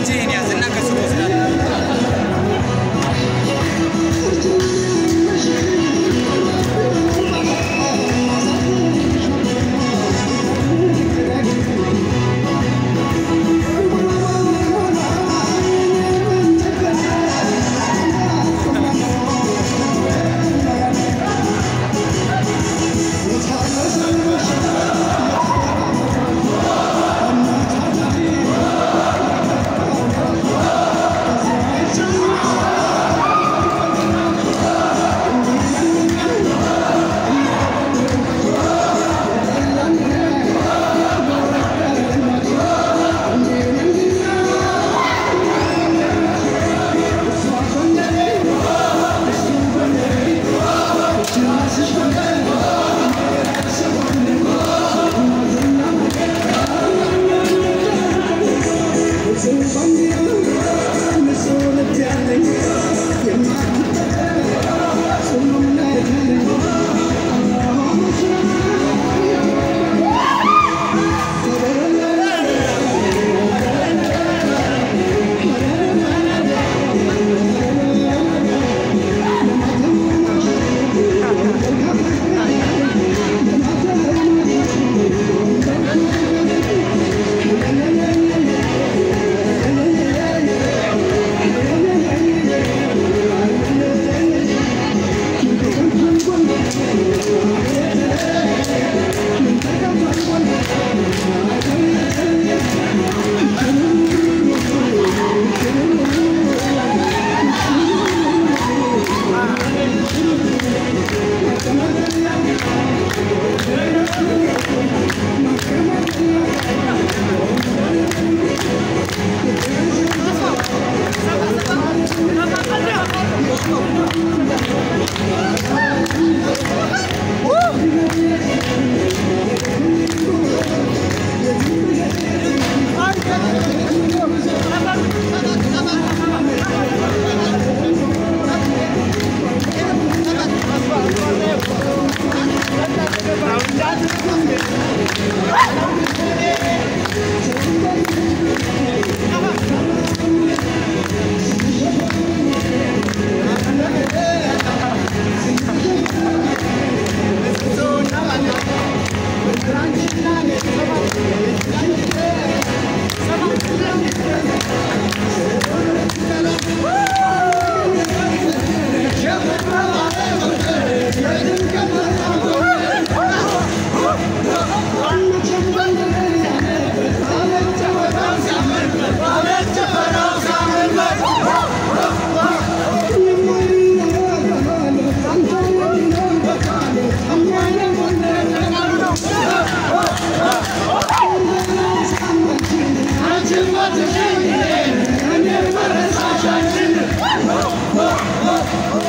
Virginia. Oh, oh, oh, oh.